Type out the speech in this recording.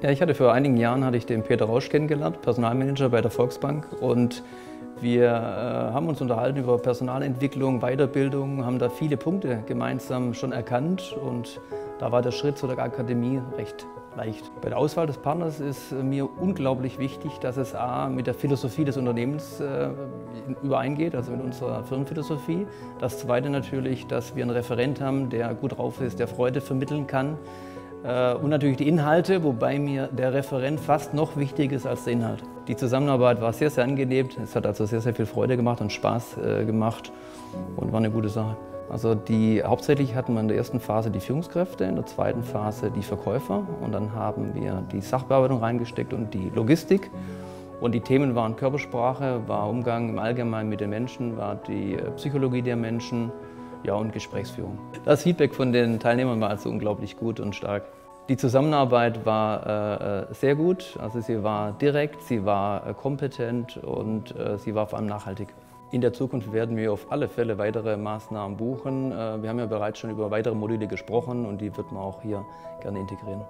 Ja, ich hatte vor einigen Jahren hatte ich den Peter Rausch kennengelernt, Personalmanager bei der Volksbank und wir äh, haben uns unterhalten über Personalentwicklung, Weiterbildung, haben da viele Punkte gemeinsam schon erkannt und da war der Schritt zu der Akademie recht leicht. Bei der Auswahl des Partners ist mir unglaublich wichtig, dass es A, mit der Philosophie des Unternehmens äh, übereingeht, also mit unserer Firmenphilosophie. Das Zweite natürlich, dass wir einen Referent haben, der gut drauf ist, der Freude vermitteln kann, und natürlich die Inhalte, wobei mir der Referent fast noch wichtiger ist als der Inhalt. Die Zusammenarbeit war sehr, sehr angenehm. Es hat also sehr, sehr viel Freude gemacht und Spaß äh, gemacht und war eine gute Sache. Also die, hauptsächlich hatten wir in der ersten Phase die Führungskräfte, in der zweiten Phase die Verkäufer und dann haben wir die Sachbearbeitung reingesteckt und die Logistik. Und die Themen waren Körpersprache, war Umgang im Allgemeinen mit den Menschen, war die äh, Psychologie der Menschen, ja, und Gesprächsführung. Das Feedback von den Teilnehmern war also unglaublich gut und stark. Die Zusammenarbeit war äh, sehr gut, also sie war direkt, sie war äh, kompetent und äh, sie war vor allem nachhaltig. In der Zukunft werden wir auf alle Fälle weitere Maßnahmen buchen. Äh, wir haben ja bereits schon über weitere Module gesprochen und die wird man auch hier gerne integrieren.